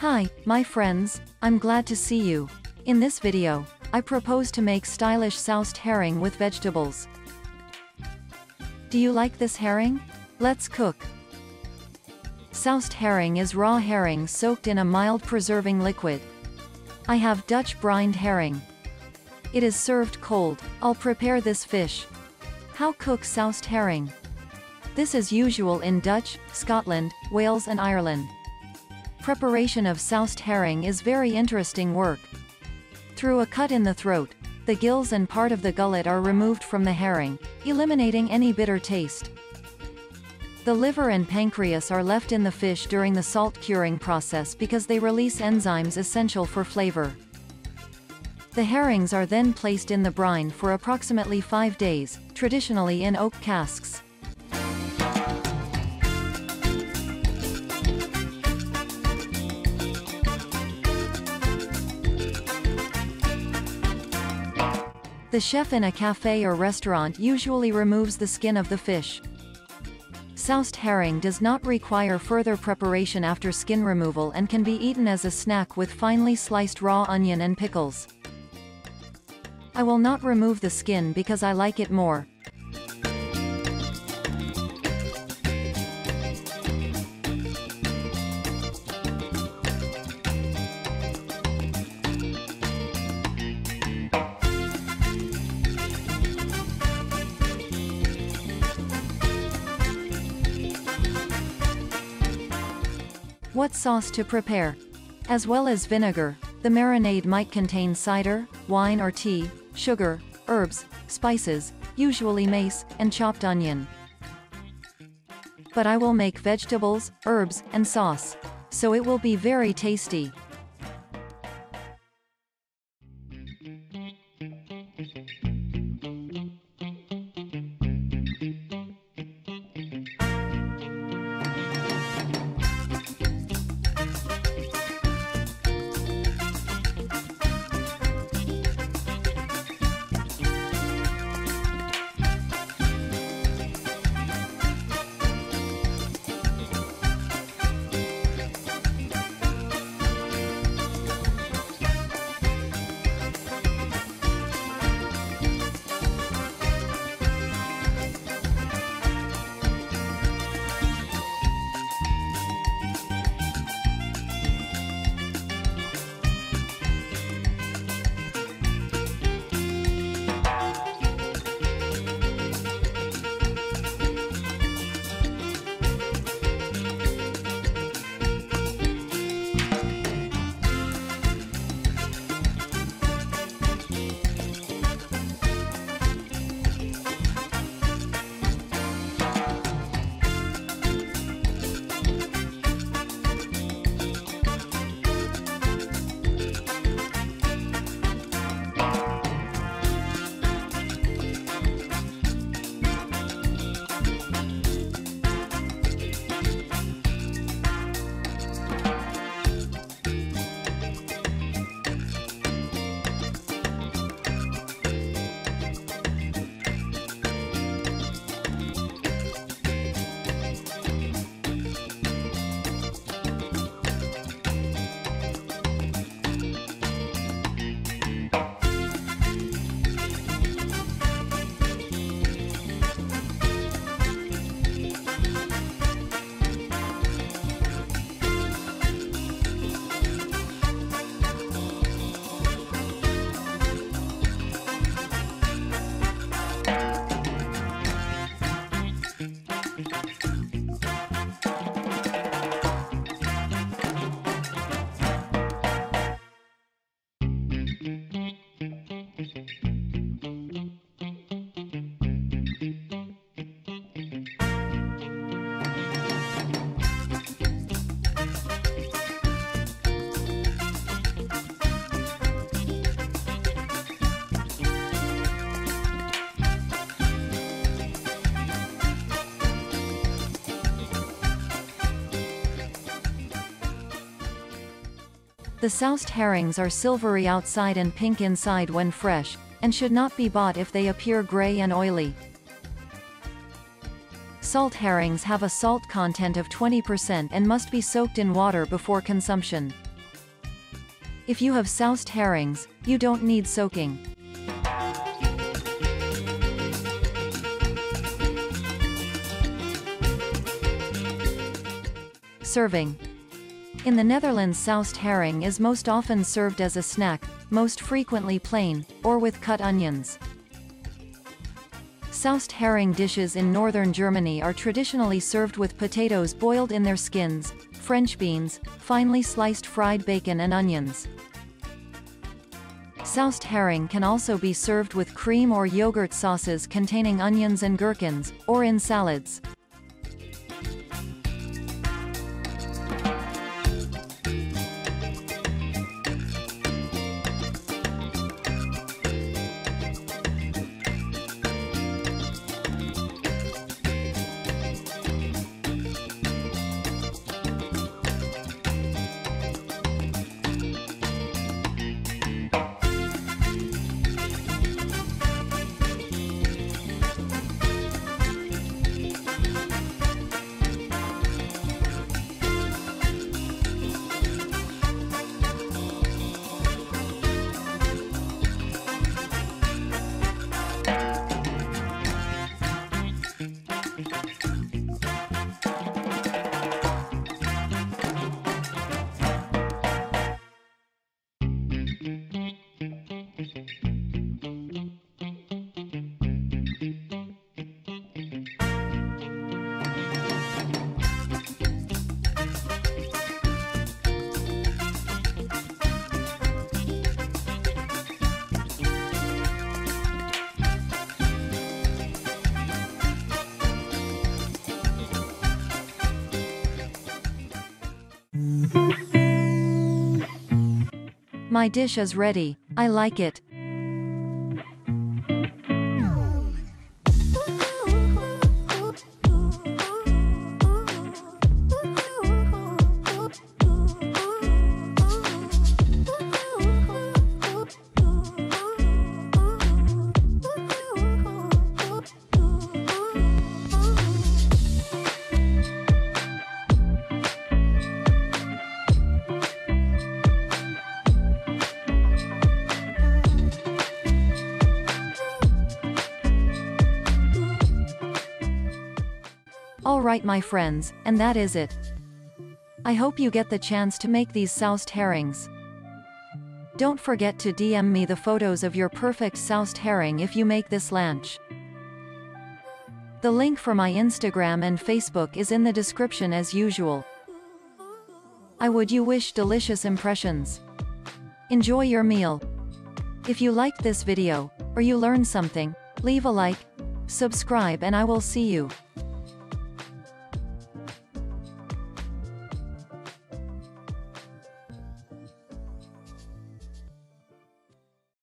Hi, my friends, I'm glad to see you. In this video, I propose to make stylish soused herring with vegetables. Do you like this herring? Let's cook. Soused herring is raw herring soaked in a mild preserving liquid. I have Dutch brined herring. It is served cold, I'll prepare this fish. How cook soused herring? This is usual in Dutch, Scotland, Wales and Ireland. Preparation of soused herring is very interesting work. Through a cut in the throat, the gills and part of the gullet are removed from the herring, eliminating any bitter taste. The liver and pancreas are left in the fish during the salt curing process because they release enzymes essential for flavor. The herrings are then placed in the brine for approximately 5 days, traditionally in oak casks. The chef in a cafe or restaurant usually removes the skin of the fish. Soused herring does not require further preparation after skin removal and can be eaten as a snack with finely sliced raw onion and pickles. I will not remove the skin because I like it more. What sauce to prepare? As well as vinegar, the marinade might contain cider, wine or tea, sugar, herbs, spices, usually mace, and chopped onion. But I will make vegetables, herbs, and sauce. So it will be very tasty. The soused herrings are silvery outside and pink inside when fresh, and should not be bought if they appear gray and oily. Salt herrings have a salt content of 20% and must be soaked in water before consumption. If you have soused herrings, you don't need soaking. Serving. In the Netherlands soused herring is most often served as a snack, most frequently plain, or with cut onions. Soused herring dishes in northern Germany are traditionally served with potatoes boiled in their skins, French beans, finely sliced fried bacon and onions. Soused herring can also be served with cream or yogurt sauces containing onions and gherkins, or in salads. My dish is ready, I like it. Alright my friends, and that is it. I hope you get the chance to make these soused herrings. Don't forget to DM me the photos of your perfect soused herring if you make this lunch. The link for my Instagram and Facebook is in the description as usual. I would you wish delicious impressions. Enjoy your meal. If you liked this video, or you learned something, leave a like, subscribe and I will see you.